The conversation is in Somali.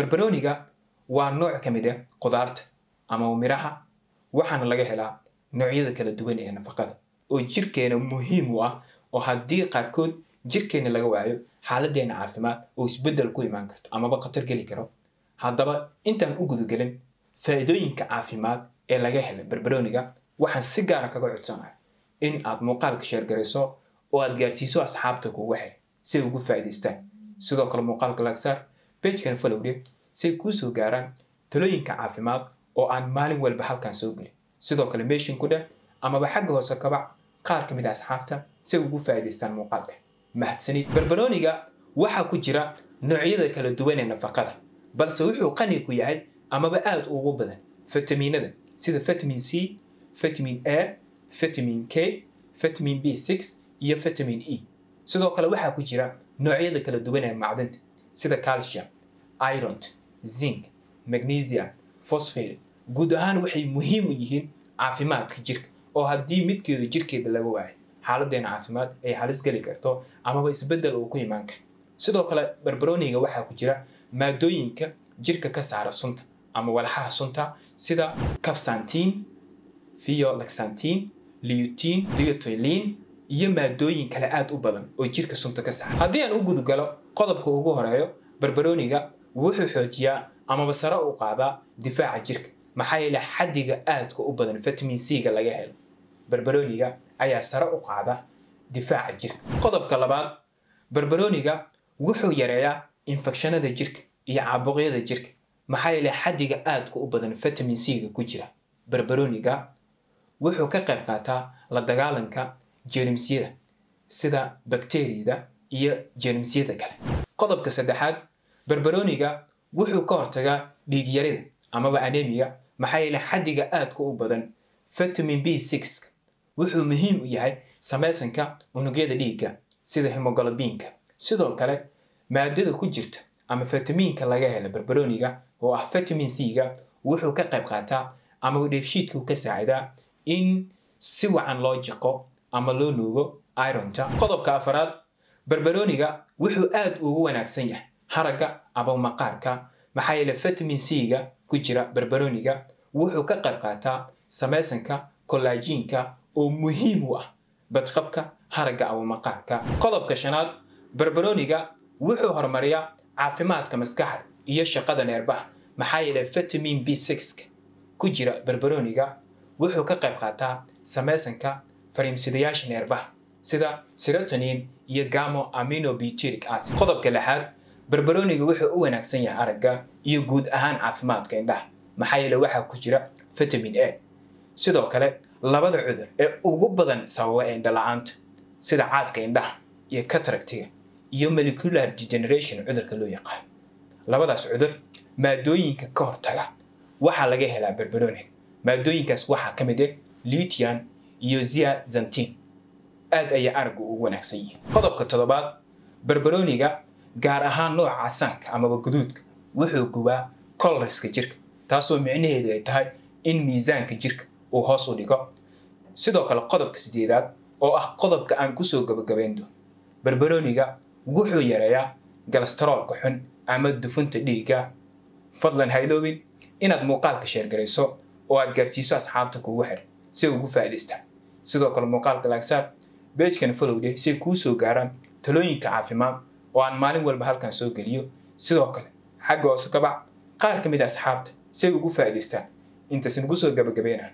barbarooniga waa nooc ka mid ah qudaarta ama miraha waxaana laga helaa noocyada kala duwan ee nafaqada oo jirkeena muhiim u ah oo haddii qaarkood jirkeena laga waayo xaaladeena caafimaad oo isbeddel ku imaan karto amaba khatar geli karo haddaba intaan u gudagelin faa'iidooyinka caafimaad ee laga helay barbarooniga waxaan si gaara kaga codsanahay in aad muuqaalka sheergarayso oo aad gaarsiiso asxaabta kuugu xelay si ay ugu faa'iidaystaan sidoo kale muuqaalka lagsaar bejkan falowdhe si ay kuu soo gaaraan talooyinka caafimaad oo aan maalin walba halkan soo gelin sidoo kale meeshin ku dheh amaba xagga hoose kabac qaar ka mid a asxaabta si ay ugu faa'iidaystaan muuqaalka. Mahadsanid barbarooniga waxaa ku jira noocyada kala duwan ee nafaqada balse wuxuu qani ku yahay amaba aad ugu badan fitamiinada sida vitamin c vitamin a vitamin k vitamin b iyo vitamin e. Sidoo kale waxaa ku jira noocyada kala duwan ee macdinta sida calcium iron zinc magnesium phosphate. Guud ahaan waxay muhiim u yihiin caafimaadka jirka oo haddii midkeeda jirkeeda laga waayo xaaladeena caafimaad ay halis geli karto amaba isbeddel uu ku imaan karo sidoo kale barbarooniga waxaa ku jira maadooyinka jirka ka saara sunta ama walxaha sunta sida capsantin violaxantin leutin leotoylin iyo maadooyin kale aad u badan oo jirka sunta ka saara haddii aan u gudugalo qodobka ugu horeeyo barbarooniga wuxuu xoojiyaa amaba sare u qaadaa difaaca jirka maxaa yeele xaddiga aadka u badan vitamin c-ga laga helo. Barbarooniga ayaa sare u qaada difaaca jirka. Qodobka labaad barbarooniga wuxuu yareeyaa infekshanada jirka iyo caabuqyada jirka maxaa yeele xaddiga aadka u badan vitamin c-ga ku jira. Barbarooniga wuxuu ka qayb qaataa la dagaalanka jeermsyada sida bakteriyada iyo jeermsyada kale. Qodobka saddexaad barbarooniga wuxuu ka hortagaa dhiigyarida amaba anemiga maxaa yeele xaddiga aadka u badan. Vitamin b six wuxuu muhiim u yahay samaysanka unugyada dhiigga sida hemogolobiinka sidoo kale maadada ku jirta ama fitamiinka laga hela barbarooniga oo ah vitamin c-ga wuxuu ka qayb qaataa ama dheefshiidkuu ka saacidaa in si wacan loo jiqo ama loo nuugo ironta qodobka afaraad barbarooniga wuxuu aad ugu wanaagsan yahay haragga ama maqaarka maxaa yeele vitamin c-ga ku jira barbarooniga wuxuu ka qayb qaataa samaysanka kollajiinka oo muhiim u ah badqabka haragga ama maqaarka. Qodobka shanaad barbarooniga wuxuu horumariyaa caafimaadka maskaxda iyo shaqada neerbaha maxaa yeele vitamin b six ku jira barbarooniga wuxuu ka qayb qaataa samaysanka fariimsidayaasha neerbaha sida serotonin iyo gamo aminobutyric acid qodobka lixaad barbarooniga wuxuu u wanaagsan yahay aragga iyo guud ahaan caafimaadka indhaha maxaa yeele waxaa ku jira vitamin a. Sidoo kale labada cudur ee ugu badan sababa ee indhala-aanta sida caadka indhaha iyo cataractiga iyo molecular degeneration cudurka loo yaqaan. Labadaas cudur maadooyinka ka hortaga waxaa laga helaa barbarooniga maadooyinkaas waxaa ka mid ah litian iyo ziazantin aad ayaa aragga ugu wanaagsan yihiin. Qodobka toddobaad barbarooniga gaar ahaan nooca casaanka amaba guduudka wuxuu gubaa koloriska jirka taasoo micnaheedu ay tahay in miisaanka jirka uu hoos u dhigo. Sidoo kale qodobka sideedaad oo ah qodobka aan ku soo gabagabayn doono barbarooniga wuxuu yareeyaa galestaroolka xun ama dufunta dhiigga. Fadlan hayloobin inaad muuqaalka sheergarayso oo aad gaarsiiso asxaabta kugu xir si ugu faa'iidaystaan sidoo kale muuqaalka laagsaar beejkan falowde si ay kuu soo gaaraan talooyinka caafimaad oo aan maalin walba halkan soo geliyo. Sidoo kale xagga hoose kabac qaar ka mid a asxaabta si ay ugu faa'iidaystaan intaas nagu soo gabagabeynaa